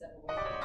step away. Uh,